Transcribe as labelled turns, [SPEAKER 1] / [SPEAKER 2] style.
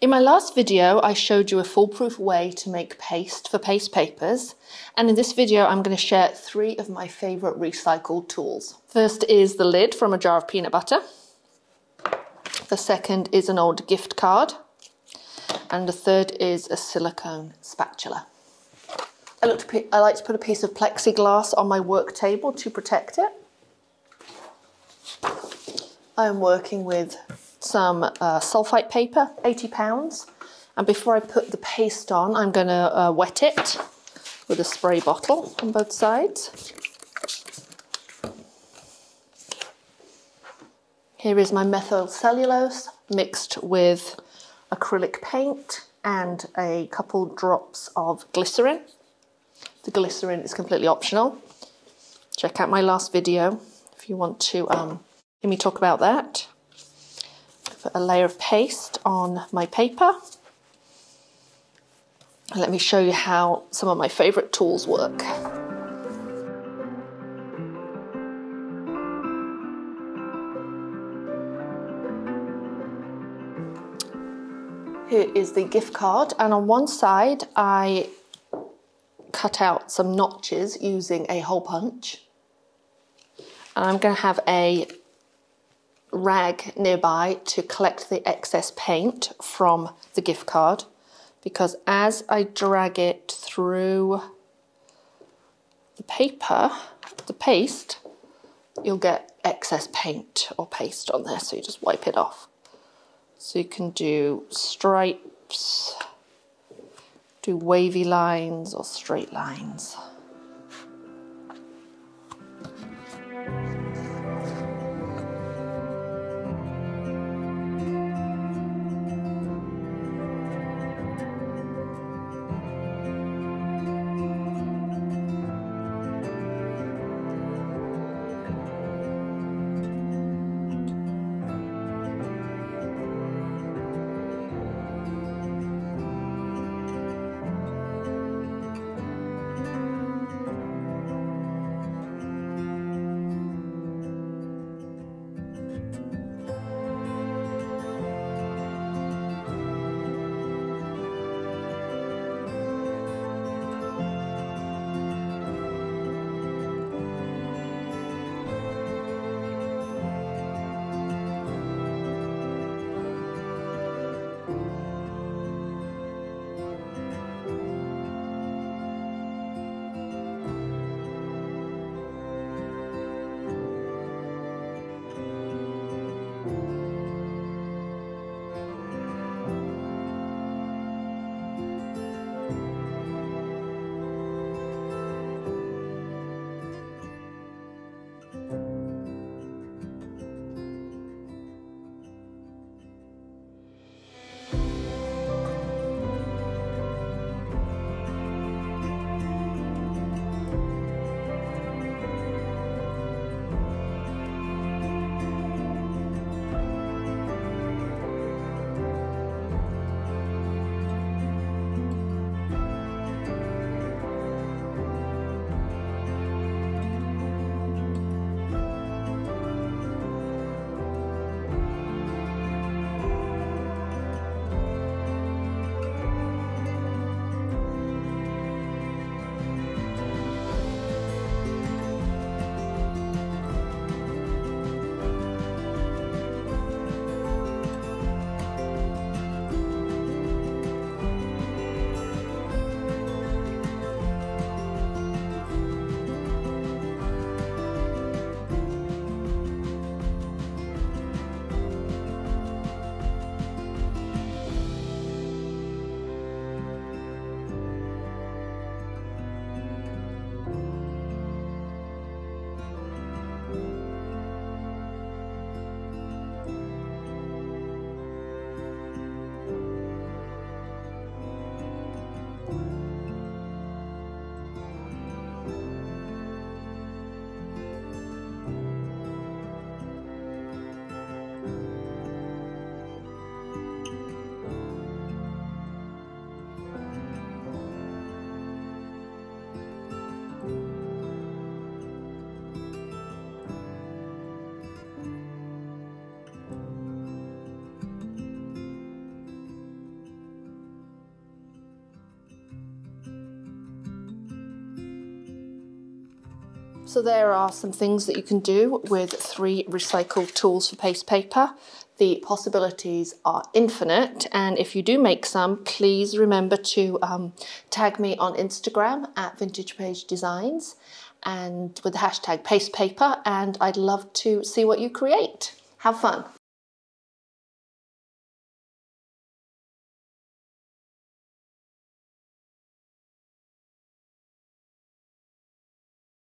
[SPEAKER 1] In my last video, I showed you a foolproof way to make paste for paste papers. And in this video, I'm going to share three of my favorite recycled tools. First is the lid from a jar of peanut butter. The second is an old gift card. And the third is a silicone spatula. I, to, I like to put a piece of plexiglass on my work table to protect it. I am working with some uh, sulfite paper, 80 pounds. And before I put the paste on, I'm going to uh, wet it with a spray bottle on both sides. Here is my methyl cellulose mixed with acrylic paint and a couple drops of glycerin. The glycerin is completely optional. Check out my last video if you want to um, hear me talk about that put a layer of paste on my paper. Let me show you how some of my favourite tools work. Here is the gift card and on one side I cut out some notches using a hole punch. And I'm going to have a rag nearby to collect the excess paint from the gift card because as I drag it through the paper, the paste, you'll get excess paint or paste on there so you just wipe it off. So you can do stripes, do wavy lines or straight lines. So there are some things that you can do with three recycled tools for paste paper. The possibilities are infinite, and if you do make some, please remember to um, tag me on Instagram at Vintage Page Designs and with the hashtag paste paper, and I'd love to see what you create. Have fun.